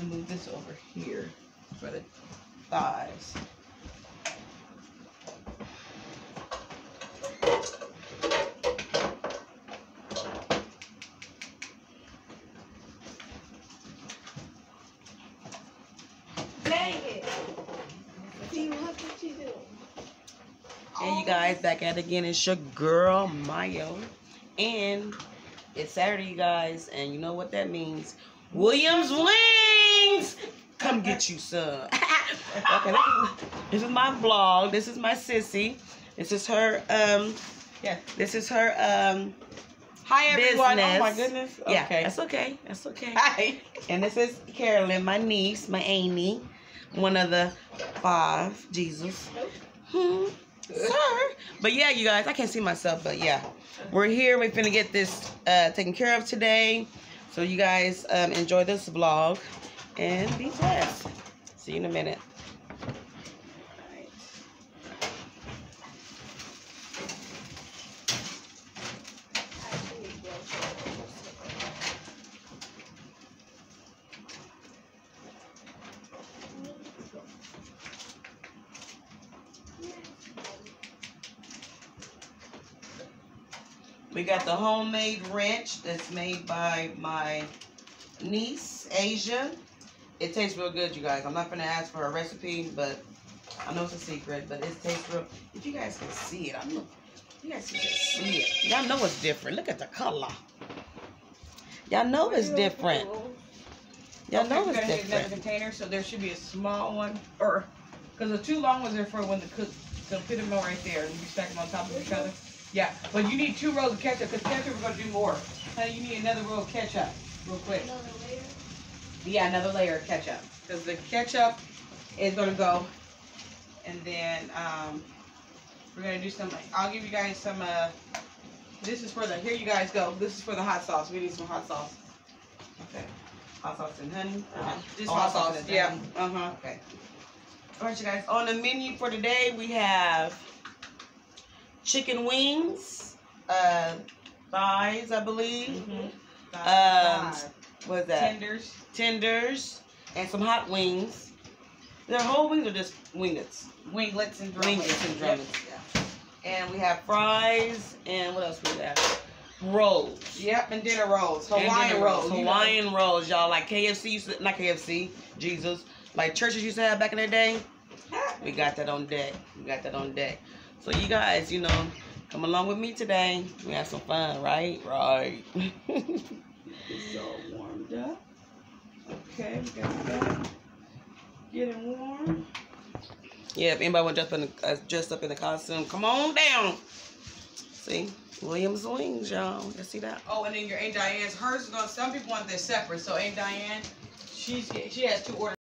gonna move this over here for the thighs. Dang it. See, you? Guys, back at it again. It's your girl Mayo, and it's Saturday, you guys, and you know what that means. Williams Wings, come get you some. okay, this is, this is my vlog. This is my sissy. This is her. Um, Yeah. this is her. Um, Hi, everyone. Oh, my Business. goodness. yeah, Okay. that's okay. That's okay. Hi. And this is Carolyn, my niece, my Amy, one of the five. Jesus. Hmm. Sir. But yeah, you guys, I can't see myself, but yeah. We're here. We're finna get this uh, taken care of today. So you guys um, enjoy this vlog and be blessed. See you in a minute. We got the homemade wrench that's made by my niece, Asia. It tastes real good, you guys. I'm not gonna ask for a recipe, but I know it's a secret, but it tastes real. If you guys can see it, I know you guys can just see it. Y'all know it's different. Look at the color. Y'all know it's different. Y'all know we're it's gonna need another different. container, so there should be a small one, or because the two long ones are for when the cook. So put them all right there, and you stack them on top of each other. Yeah, but you need two rows of ketchup because ketchup we're gonna do more. Honey, you need another row of ketchup, real quick. Yeah, another layer of ketchup because the ketchup is gonna go, and then um, we're gonna do some. I'll give you guys some. Uh, this is for the. Here you guys go. This is for the hot sauce. We need some hot sauce. Okay. Hot sauce and honey. Just Oh, hot sauce. and Yeah. Uh huh. Okay. All right, you guys. On the menu for today, we have chicken wings, uh, thighs, I believe. Mm hmm. Um, What's that? tenders. Tenders and some hot wings. They're whole wings or just winglets? Winglets and Winglets drumlets. and drummets. Yeah. And we have fries and what else we have? Rolls. Yep, and dinner rolls. Hawaiian dinner rolls. you know. Hawaiian rolls, y'all. Like KFC used to, not KFC, Jesus. Like Church's used to have back in the day. We got that on deck. We got that on deck. So you guys, you know, come along with me today. We have some fun, right? Right. It's all warmed up. Okay, we got that. Getting warm. yeah, if anybody want to dress, uh, dress up in the costume, come on down. See, Williams Wings, y'all. You see that? Oh, and then your Aunt Diane's, hers is gonna. Some people want this separate. So Aunt Diane, she's she has two orders.